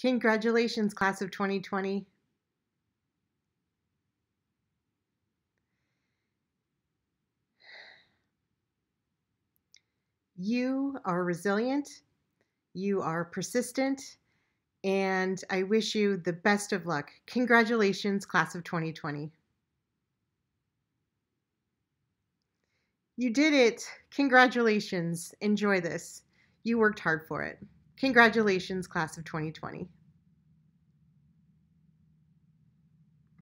Congratulations, class of 2020. You are resilient, you are persistent, and I wish you the best of luck. Congratulations, class of 2020. You did it. Congratulations. Enjoy this. You worked hard for it. Congratulations, class of 2020.